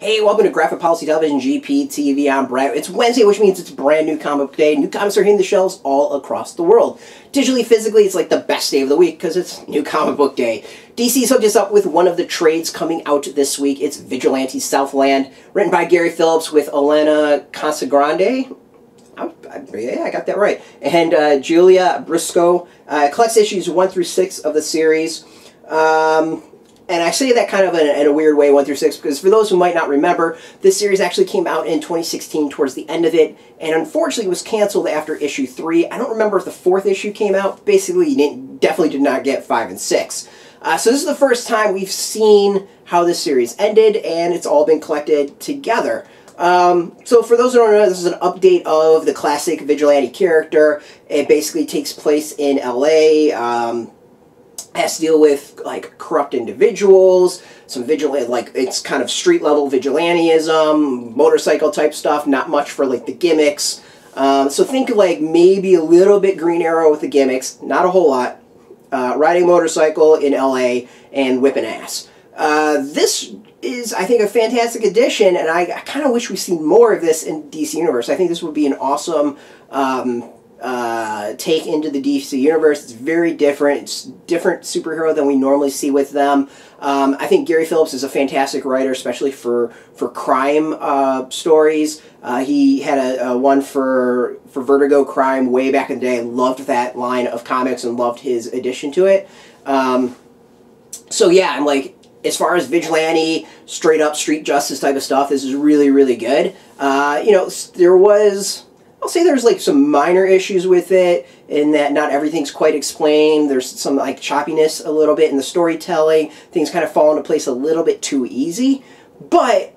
Hey, welcome to Graphic Policy Television GPTV. I'm Brad. It's Wednesday, which means it's brand new comic book day. New comics are hitting the shelves all across the world. Digitally, physically, it's like the best day of the week because it's new comic book day. DC's hooked us up with one of the trades coming out this week. It's Vigilante Southland, written by Gary Phillips with Elena Casagrande. I, I, yeah, I got that right. And uh, Giulia Brusco. Uh, collects issues 1 through 6 of the series. Um, and I say that kind of in a, in a, weird way, 1 through 6, because for those who might not remember, this series actually came out in 2016 towards the end of it, and unfortunately was canceled after issue 3. I don't remember if the fourth issue came out. Basically, you definitely did not get 5 and 6. Uh, so this is the first time we've seen how this series ended, and it's all been collected together. Um, so for those who don't know, this is an update of the classic Vigilante character. It basically takes place in LA. Um, has to deal with like corrupt individuals, some vigilante, like it's kind of street level vigilanteism, motorcycle type stuff. Not much for like the gimmicks. Um, so think of like maybe a little bit Green Arrow with the gimmicks, not a whole lot. Uh, riding motorcycle in LA and whipping ass. Uh, this is, I think, a fantastic addition, and I, I kind of wish we'd seen more of this in DC Universe. I think this would be an awesome um, uh, take into the DC universe. It's very different. It's different superhero than we normally see with them. Um, I think Gary Phillips is a fantastic writer, especially for for crime uh, stories. Uh, he had a, a, one for for Vertigo Crime way back in the day. Loved that line of comics and loved his addition to it. Um, so yeah, I'm like as far as vigilante, straight up street justice type of stuff, this is really really good. Uh, you know, there was I'll say there's like some minor issues with it in that not everything's quite explained. There's some like choppiness a little bit in the storytelling. Things kind of fall into place a little bit too easy. But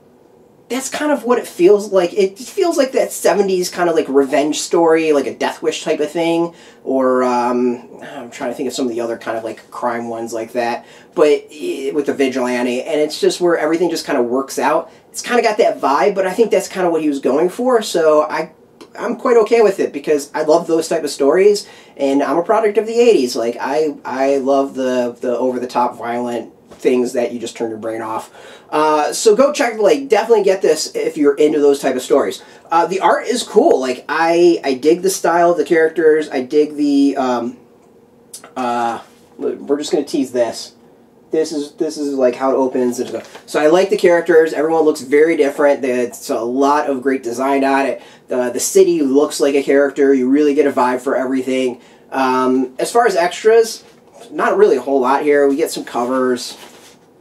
that's kind of what it feels like. It feels like that 70s kind of like revenge story, like a Death Wish type of thing. Or um, I'm trying to think of some of the other kind of like crime ones like that. But eh, with the vigilante. And it's just where everything just kind of works out. It's kind of got that vibe, but I think that's kind of what he was going for. So I I'm quite okay with it because I love those type of stories, and I'm a product of the '80s. Like I I love the the over the top violent things that you just turn your brain off. Uh, so go check like definitely get this if you're into those type of stories. Uh, the art is cool. Like I I dig the style of the characters. I dig the um, uh, we're just gonna tease this this is this is like how it opens. So I like the characters. Everyone looks very different. There's a lot of great design on it. The the city looks like a character. You really get a vibe for everything. Um, as far as extras, not really a whole lot here. We get some covers,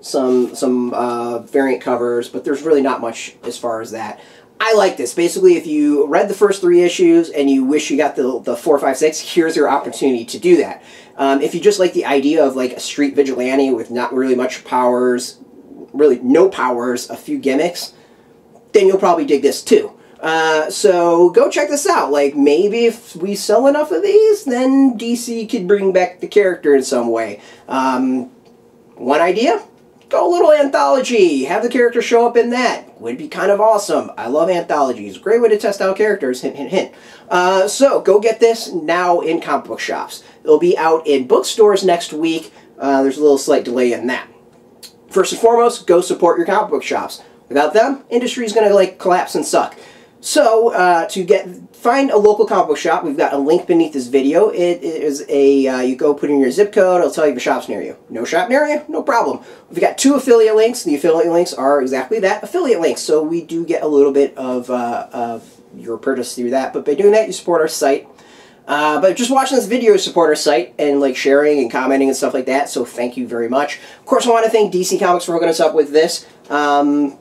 some some uh, variant covers, but there's really not much as far as that. I like this. Basically, if you read the first three issues and you wish you got the, the four, five, six, here's your opportunity to do that. Um, if you just like the idea of like a street vigilante with not really much powers, really no powers, a few gimmicks, then you'll probably dig this too. Uh, so go check this out. Like maybe if we sell enough of these, then DC could bring back the character in some way. Um, one idea? Go a little anthology. Have the character show up in that. Would be kind of awesome. I love anthologies. Great way to test out characters. Hint, hint, hint. Uh, so go get this now in comic book shops. It'll be out in bookstores next week. Uh, there's a little slight delay in that. First and foremost, go support your comic book shops. Without them, industry is going to like collapse and suck. So uh, to get find a local comic book shop, we've got a link beneath this video. It is a uh, you go put in your zip code. It'll tell you if the shop's near you. No shop near you, no problem. We've got two affiliate links. The affiliate links are exactly that affiliate links. So we do get a little bit of, uh, of your purchase through that. But by doing that, you support our site. Uh, but just watching this video support our site and like sharing and commenting and stuff like that. So thank you very much. Of course, I want to thank DC Comics for hooking us up with this. Um,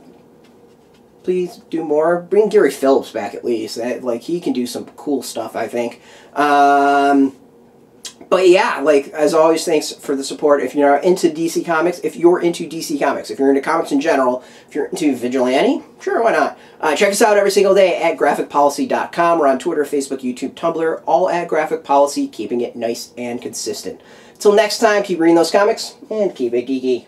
please do more. Bring Gary Phillips back at least. That, like he can do some cool stuff, I think. Um, but yeah, like as always, thanks for the support. If you're into DC Comics, if you're into DC Comics, if you're into comics in general, if you're into Vigilante, sure, why not? Uh, check us out every single day at graphicpolicy.com. We're on Twitter, Facebook, YouTube, Tumblr, all at Graphic Policy, keeping it nice and consistent. Until next time, keep reading those comics and keep it geeky.